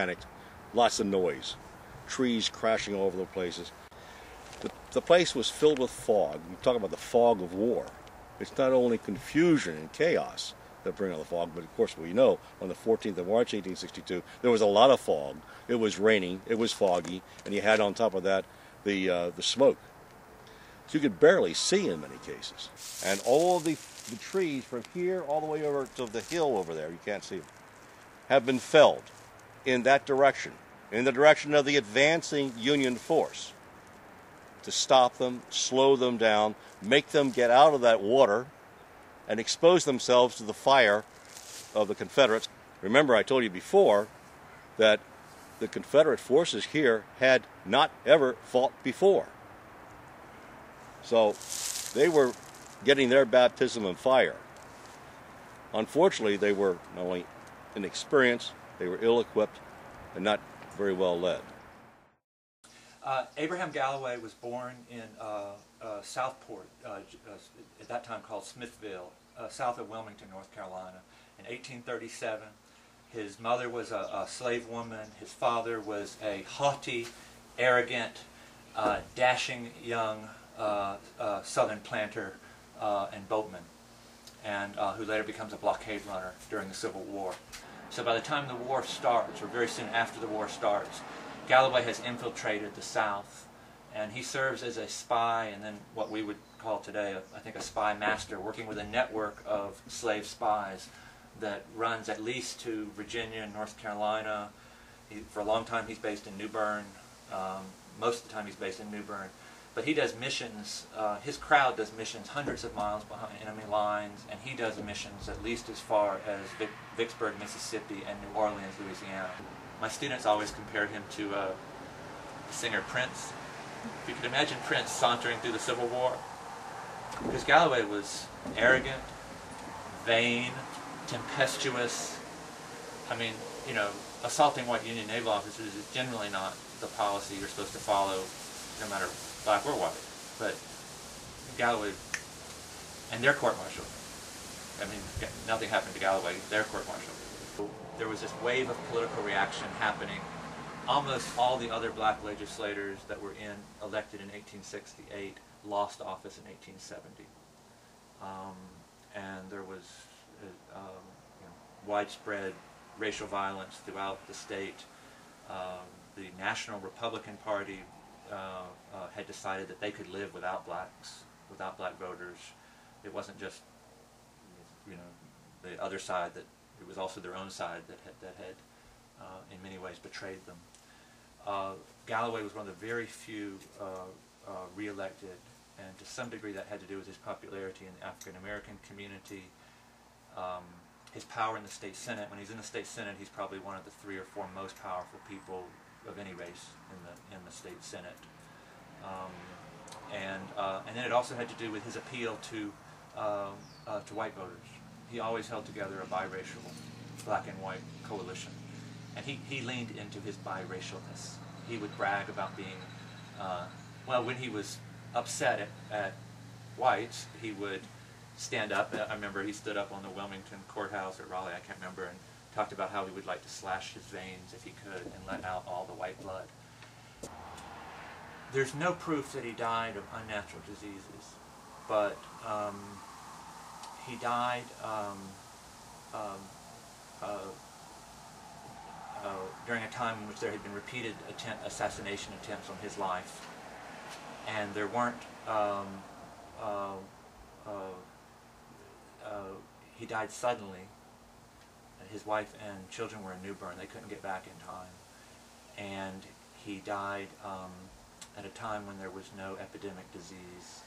panicked, lots of noise, trees crashing all over the places. The, the place was filled with fog. We talk about the fog of war. It's not only confusion and chaos that bring on the fog, but of course we know on the 14th of March 1862 there was a lot of fog. It was raining, it was foggy, and you had on top of that the uh, the smoke. So you could barely see in many cases. And all the, the trees from here all the way over to the hill over there, you can't see them, have been felled in that direction, in the direction of the advancing Union force, to stop them, slow them down, make them get out of that water, and expose themselves to the fire of the Confederates. Remember, I told you before that the Confederate forces here had not ever fought before. So they were getting their baptism of fire. Unfortunately, they were not only inexperienced, they were ill equipped and not very well led. Uh, Abraham Galloway was born in uh, uh, Southport, uh, uh, at that time called Smithville, uh, south of Wilmington, North Carolina, in 1837. His mother was a, a slave woman. His father was a haughty, arrogant, dashing young Southern planter and boatman, and who later becomes a blockade runner during the Civil War. So by the time the war starts, or very soon after the war starts, Galloway has infiltrated the South, and he serves as a spy, and then what we would call today, I think, a spy master, working with a network of slave spies that runs at least to Virginia and North Carolina. He, for a long time, he's based in New Bern. Um, most of the time, he's based in New Bern. But he does missions, uh, his crowd does missions hundreds of miles behind enemy lines, and he does missions at least as far as Vic Vicksburg, Mississippi, and New Orleans, Louisiana. My students always compare him to uh, the singer Prince. If you could imagine Prince sauntering through the Civil War, because Galloway was arrogant, vain, tempestuous. I mean, you know, assaulting white Union naval officers is generally not the policy you're supposed to follow, no matter black or white. But Galloway and their court-martial. I mean, nothing happened to Galloway, their court-martial. There was this wave of political reaction happening. Almost all the other black legislators that were in elected in 1868 lost office in 1870. Um, and there was uh, um, you know, widespread racial violence throughout the state. Um, the National Republican Party uh, uh, had decided that they could live without blacks, without black voters. It wasn't just, you know, the other side that, it was also their own side that had, that had uh, in many ways betrayed them. Uh, Galloway was one of the very few re-elected, and to some degree that had to do with his popularity in the African American community. Um, his power in the state senate. When he's in the state senate, he's probably one of the three or four most powerful people of any race in the state senate. Um, and uh, and then it also had to do with his appeal to uh, uh, to white voters. He always held together a biracial black and white coalition, and he, he leaned into his biracialness. He would brag about being uh, well when he was upset at, at whites, he would stand up. I remember he stood up on the Wilmington courthouse or Raleigh, I can't remember, and talked about how he would like to slash his veins if he could and let out all the white blood. There's no proof that he died of unnatural diseases, but um, he died um, um, uh, uh, during a time in which there had been repeated attempt, assassination attempts on his life, and there weren't. Um, uh, uh, uh, he died suddenly his wife and children were in New Bern. They couldn't get back in time. And he died um, at a time when there was no epidemic disease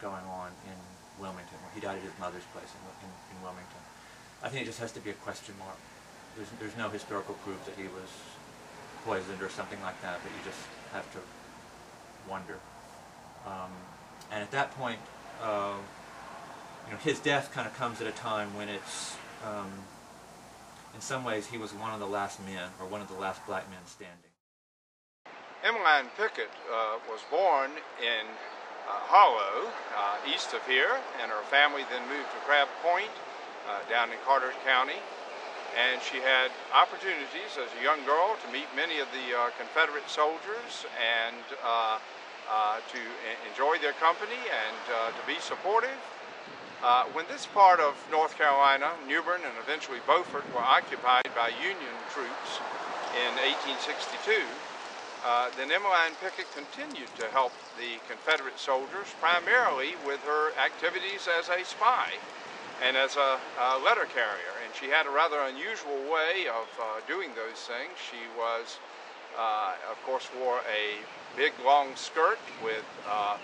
going on in Wilmington. He died at his mother's place in, in, in Wilmington. I think it just has to be a question mark. There's, there's no historical proof that he was poisoned or something like that, but you just have to wonder. Um, and at that point, uh, you know, his death kind of comes at a time when it's, um, in some ways, he was one of the last men, or one of the last black men standing. Emeline Pigott uh, was born in uh, Harlowe, uh, east of here, and her family then moved to Crab Point, uh, down in Carteret County. And she had opportunities as a young girl to meet many of the uh, Confederate soldiers and uh, to enjoy their company and to be supportive. when this part of North Carolina, New Bern and eventually Beaufort, were occupied by Union troops in 1862, uh, then Emeline Pigott continued to help the Confederate soldiers primarily with her activities as a spy and as a, a letter carrier. And she had a rather unusual way of uh, doing those things. She was, uh, of course, wore a big long skirt with uh,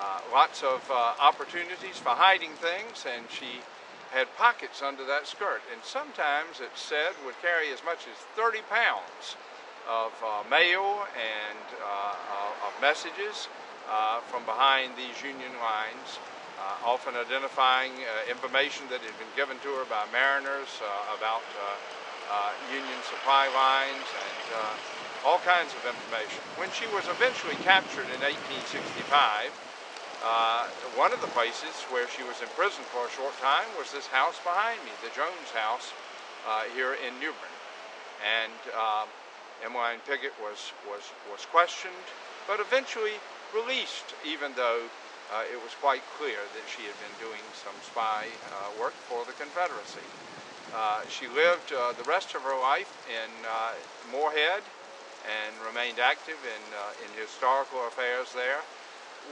uh, lots of opportunities for hiding things, and she had pockets under that skirt. And sometimes, it's said, would carry as much as 30 pounds of uh, mail and uh, of messages uh, from behind these Union lines, uh, often identifying uh, information that had been given to her by mariners about Union supply lines and all kinds of information. When she was eventually captured in 1865, uh, one of the places where she was imprisoned for a short time was this house behind me, the Jones House uh, here in New Bern. And uh, Emeline Pigott was, was, was questioned, but eventually released, even though uh, it was quite clear that she had been doing some spy uh, work for the Confederacy. Uh, she lived uh, the rest of her life in uh, Morehead and remained active in, uh, in historical affairs there.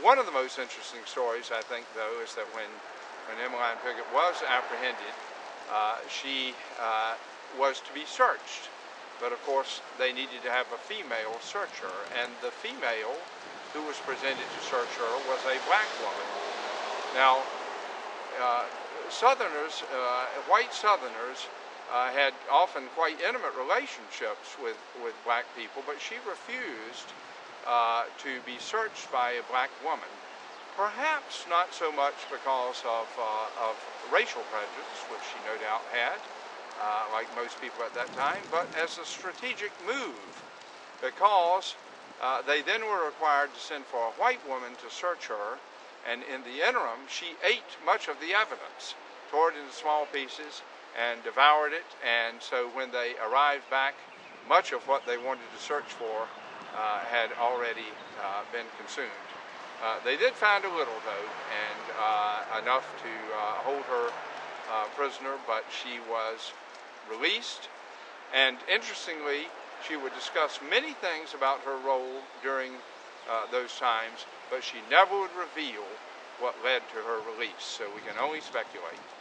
One of the most interesting stories, I think, though, is that when, when Emeline Pigott was apprehended, she was to be searched but of course, they needed to have a female searcher, and the female who was presented to search her was a black woman. Now, uh, Southerners, uh, white Southerners, uh, had often quite intimate relationships with, with black people, but she refused uh, to be searched by a black woman. Perhaps not so much because of, uh, of racial prejudice, which she no doubt had, uh, like most people at that time, but as a strategic move because uh, they then were required to send for a white woman to search her, and in the interim, she ate much of the evidence, tore it into small pieces, and devoured it. And so when they arrived back, much of what they wanted to search for uh, had already uh, been consumed. Uh, they did find a little, though, and uh, enough to hold her prisoner, but she was released. And interestingly, she would discuss many things about her role during uh, those times, but she never would reveal what led to her release. So we can only speculate.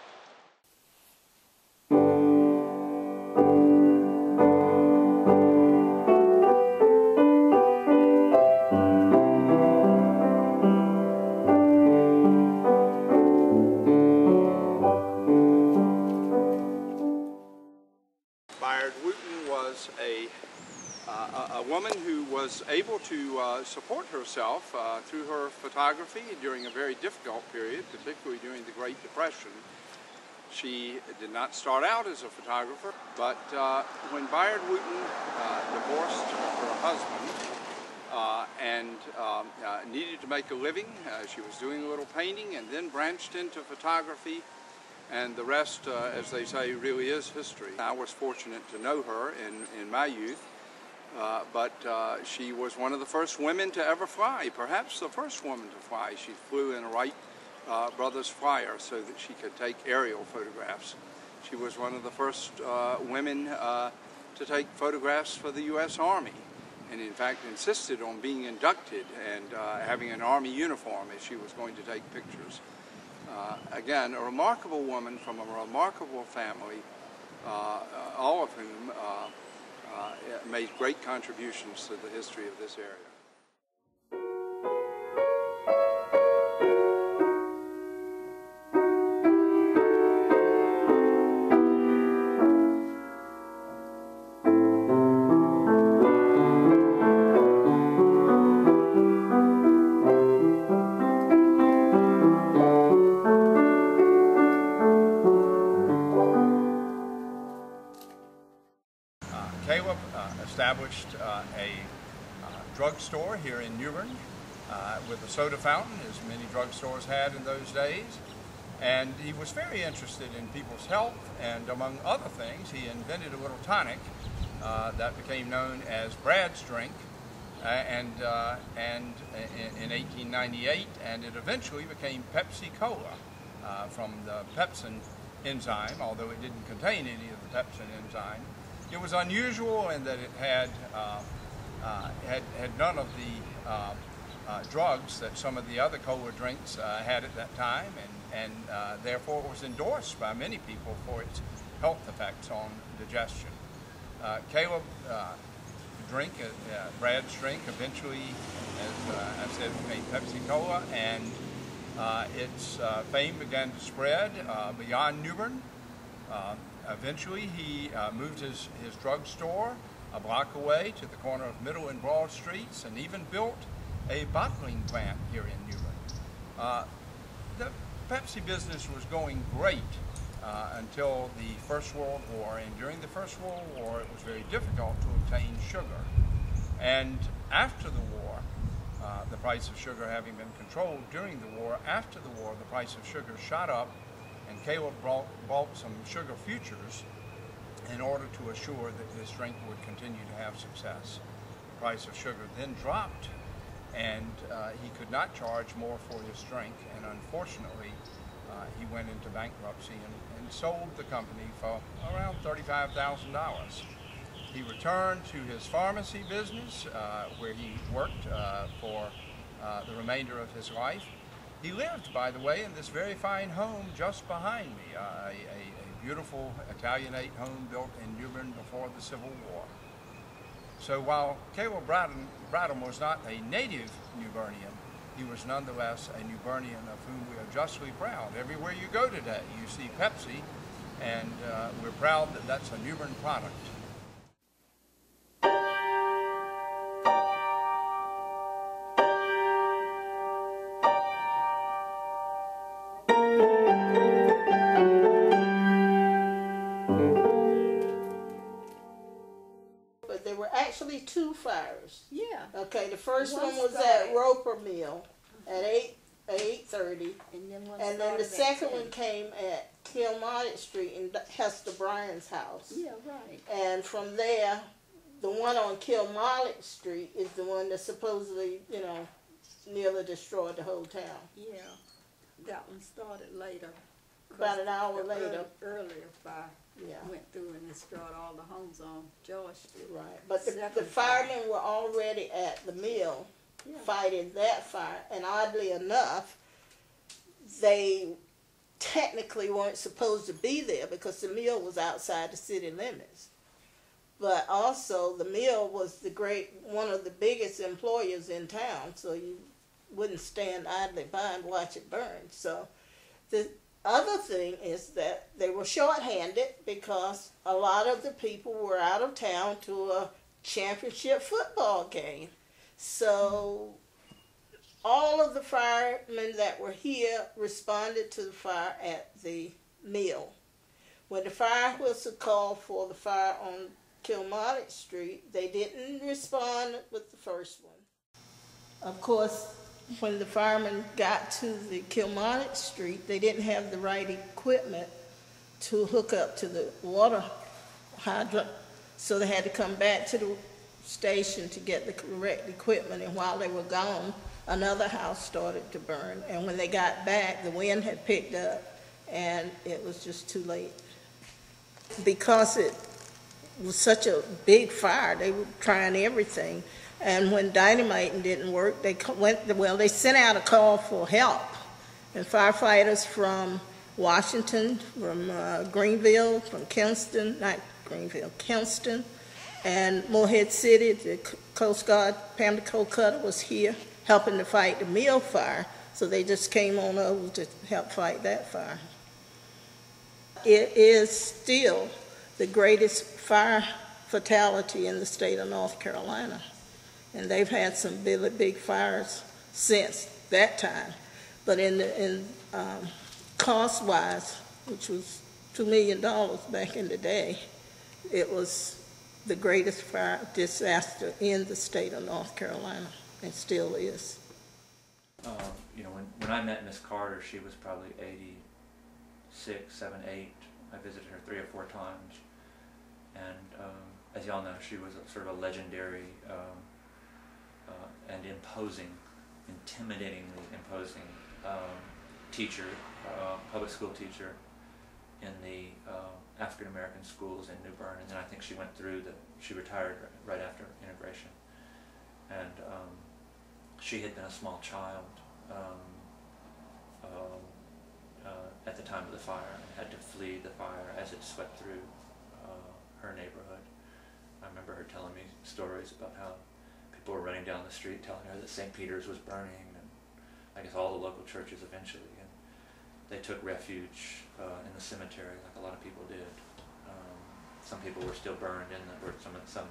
Herself uh, through her photography during a very difficult period, particularly during the Great Depression. She did not start out as a photographer, but uh, when Bayard Wooten uh, divorced her husband uh, and um, uh, needed to make a living, she was doing a little painting and then branched into photography and the rest, as they say, really is history. I was fortunate to know her in, in my youth uh, but uh, she was one of the first women to ever fly, perhaps the first woman to fly. She flew in a Wright uh, Brothers Flyer so that she could take aerial photographs. She was one of the first uh, women uh, to take photographs for the U.S. Army and in fact insisted on being inducted and having an Army uniform as she was going to take pictures. again, a remarkable woman from a remarkable family, all of whom Uh, made great contributions to the history of this area. Established uh, a uh, drugstore here in New Bern uh, with a soda fountain, as many drugstores had in those days. And he was very interested in people's health, and among other things, he invented a little tonic uh, that became known as Brad's Drink, uh, and uh, and in, in, 1898, and it eventually became Pepsi Cola uh, from the pepsin enzyme, although it didn't contain any of the pepsin enzyme. It was unusual in that it had uh, uh, had had none of the uh, drugs that some of the other cola drinks had at that time, and and therefore it was endorsed by many people for its health effects on digestion. Caleb drink, uh, uh, Brad's drink, eventually, as uh, I said, became Pepsi Cola, and uh, its uh, fame began to spread uh, beyond New Bern. Eventually, he moved his, his drugstore a block away to the corner of Middle and Broad Streets, and even built a bottling plant here in New Bern. the Pepsi business was going great uh, until the First World War. And during the First World War, it was very difficult to obtain sugar. And after the war, uh, the price of sugar having been controlled during the war, after the war, the price of sugar shot up, and Caleb brought, bought some sugar futures in order to assure that this drink would continue to have success. The price of sugar then dropped, and uh, he could not charge more for his drink, and unfortunately, uh, he went into bankruptcy and, and sold the company for around $35,000. He returned to his pharmacy business uh, where he worked uh, for uh, the remainder of his life. He lived, by the way, in this very fine home just behind me, uh, a, a, beautiful Italianate home built in New Bern before the Civil War. So while Caleb Bradham was not a native New Bernian, he was nonetheless a New Bernian of whom we are justly proud. Everywhere you go today, you see Pepsi, and uh, we're proud that that's a New Bern product. First One was at Roper Mill at eight eight thirty, And then one and then the started at second 10. one came at Kilmarnock Street in Hester Bryan's house. Yeah, right. And from there, the one on Kilmarnock Street is the one that supposedly, you know, nearly destroyed the whole town. Yeah. That one started later. About an hour the later. ear- Earlier fire Yeah. went through and destroyed all the homes on George Street. Right, but the, the Second fire. firemen were already at the mill Yeah. fighting that fire, and oddly enough, they technically weren't supposed to be there because the mill was outside the city limits. But also, the mill was the great one of the biggest employers in town, so you wouldn't stand idly by and watch it burn. So, the other thing is that they were shorthanded because a lot of the people were out of town to a championship football game. So all of the firemen that were here responded to the fire at the mill. When the fire whistle called for the fire on Kilmarnock Street, they didn't respond with the first one. Of course, when the firemen got to the Kilmarnock Street, they didn't have the right equipment to hook up to the water hydrant, so they had to come back to the station to get the correct equipment, and while they were gone, another house started to burn, and when they got back, the wind had picked up, and it was just too late. Because it was such a big fire, they were trying everything, and when dynamiting didn't work, they went, well, they sent out a call for help, and firefighters from Washington, from uh, Greenville, from Kinston, not Greenville, Kinston, and Morehead City, the Coast Guard, Pamlico cutter was here helping to fight the mill fire, so they just came on over to help fight that fire. It is still the greatest fire fatality in the state of North Carolina, and they've had some really big fires since that time. But in the, in um, cost-wise, which was two million dollars back in the day, it was the greatest fire disaster in the state of North Carolina. It still is. Um, you know, when, when I met Miss Carter, she was probably 86, 7, 8. I visited her three or four times. And um, as y'all know, she was a, sort of a legendary um, uh, and imposing, intimidatingly imposing um, teacher, uh, public school teacher in the uh, African American schools in New Bern. And then I think she went through the, she retired right after integration. And um, she had been a small child um, um, uh, at the time of the fire and had to flee the fire as it swept through uh, her neighborhood. I remember her telling me stories about how people were running down the street telling her that St. Peter's was burning and I guess all the local churches eventually. And they took refuge uh, in the cemetery like a lot of people did. Um, some people were still burned in the, or some, some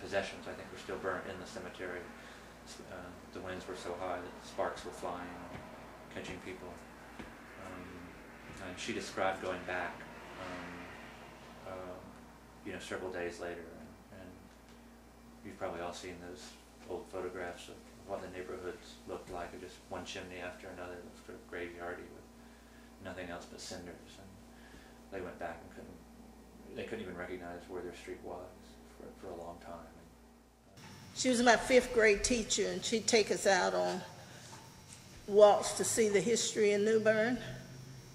possessions I think were still burned in the cemetery uh, the winds were so high that sparks were flying, catching people. Um, and she described going back, um, uh, you know, several days later, and, and, you've probably all seen those photographs of what the neighborhoods looked like, of just one chimney after another, sort of graveyardy with nothing else but cinders. And they went back and couldn't, they couldn't even recognize where their street was for, for a long time. She was my fifth grade teacher, and she'd take us out on walks to see the history in New Bern.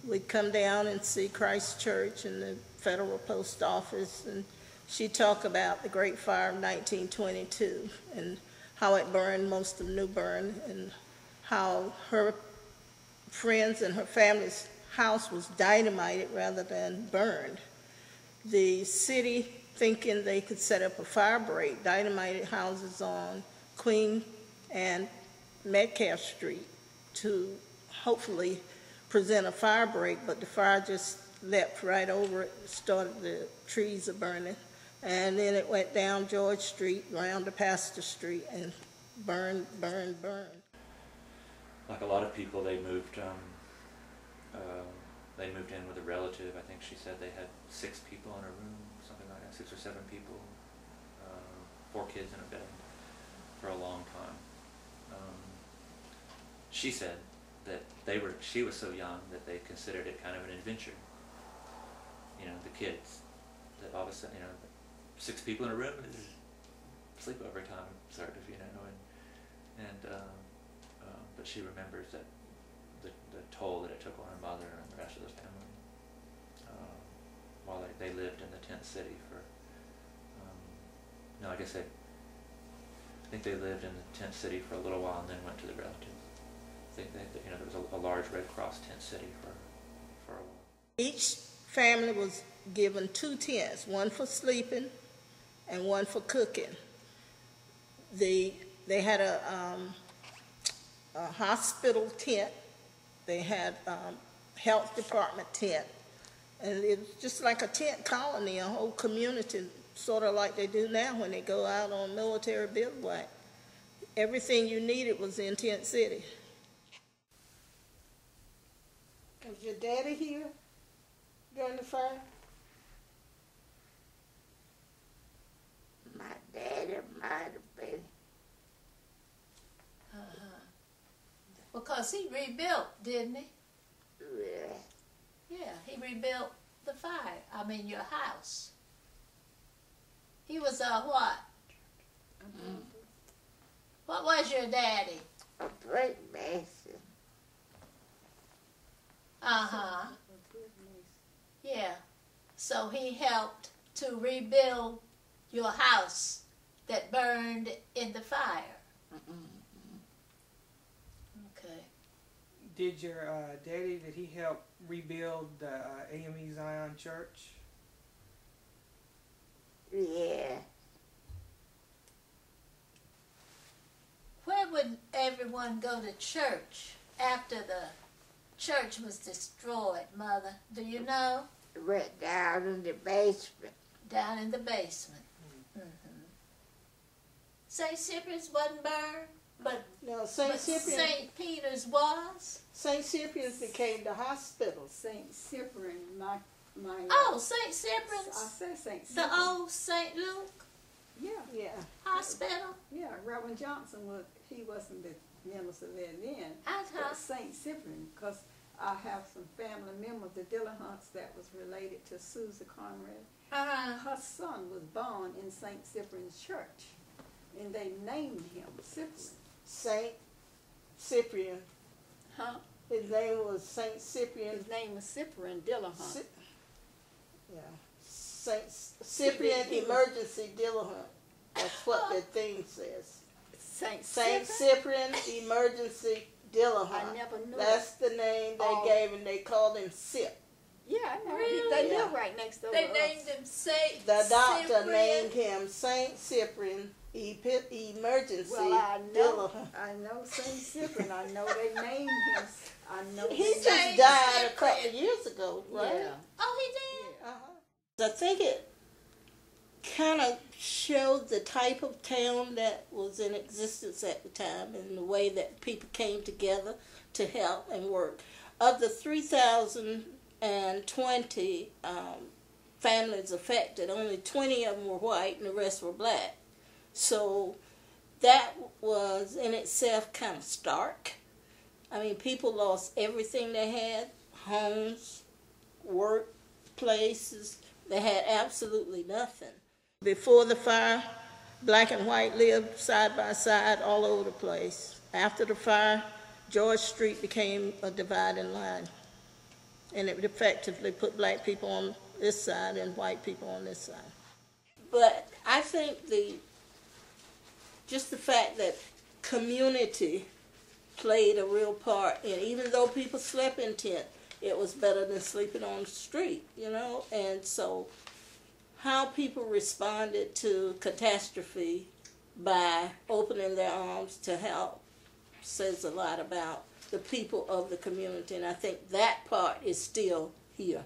We'd come down and see Christ Church and the Federal Post Office, and she'd talk about the Great Fire of 1922 and how it burned most of New Bern and how her friends and her family's house was dynamited rather than burned. The city thinking they could set up a fire break, dynamited houses on Queen and Metcalf Street to hopefully present a fire break, but the fire just leapt right over it, started the trees are burning. And then it went down George Street, around to Pasteur Street, and burned, burned, burned. Like a lot of people, they moved. Um, uh, they moved in with a relative. I think she said they had six people in a room something like that, six or seven people, uh, four kids in a bed for a long time. Um, she said that they were, she was so young that they considered it kind of an adventure. You know, the kids, that all of a sudden, you know, six people in a room is sleepover time, sort of, you know, and, and um, uh, but she remembers that the, the toll that it took on her mother and the rest of the family while they, they lived in the tent city for, um, no, I guess they, I think they lived in the tent city for a little while and then went to the relatives. I think they, you know, there was a, a large Red Cross tent city for, for a while. Each family was given two tents, one for sleeping and one for cooking. The, they had a, um, a hospital tent, they had um, health department tent, and it was just like a tent colony, a whole community, sort of like they do now when they go out on military bivouac. Everything you needed was in Tent City. Was your daddy here during the fire? My daddy might have been. Uh-huh. Because he rebuilt, didn't he? Yeah. Yeah, he rebuilt the fire. I mean, your house. He was a what? Mm. What was your daddy? A brick mason. Uh huh. Yeah. So he helped to rebuild your house that burned in the fire. Okay. Did your uh, daddy, did he help rebuild the uh, AME Zion Church? Yeah. Where would everyone go to church after the church was destroyed, Mother? Do you know? Went down in the basement. Down in the basement. St. Cyprian's wasn't burned, but, No, St. but Cyprian, St. Peter's was. St. Cyprian's became the hospital. Saint Cyprian, my my. Oh, St. I Cyprian's, said Saint the old St. Luke. Yeah, Yeah. Hospital? yeah. Reverend Johnson was, he wasn't the minister there then. Uh-huh. Saint Cyprian, because I have some family members, the Dillahunts, that was related to Susie Conrad. Uh-huh. Her son was born in Saint Cyprian's church, and they named him Cyprian. Saint Cyprian. Huh? His name was Saint Cyprian. His name was Cyprian Dillahunt. Cy- yeah. Saint Cyprian Emergency Dillahunt. That's what the thing says. Saint Saint Cyprian? Cyprian Emergency Dillahunt. I never knew. That's the name they Oh. gave him. They called him Sip. Yeah, I know. Really? They Yeah. live right next door They to named us. him Saint The doctor Cyprian. named him Saint Cyprian Epi- Emergency Well, I know, Dillahunt. I know Saint Cyprian. I know they named him. I know. He just Saint died a couple Cyprian. years ago, right? Yeah. Oh, he did? Uh-huh. I think it kind of showed the type of town that was in existence at the time and the way that people came together to help and work. Of the 3,020 um, families affected, only 20 of them were white and the rest were black. So that was in itself kind of stark. I mean, people lost everything they had homes, work, places. They had absolutely nothing. Before the fire, black and white lived side by side all over the place. After the fire, George Street became a dividing line. And it would effectively put black people on this side and white people on this side. But I think the just the fact that community played a real part and even though people slept in tent, it was better than sleeping on the street, you know? And so how people responded to catastrophe by opening their arms to help says a lot about the people of the community and I think that part is still here.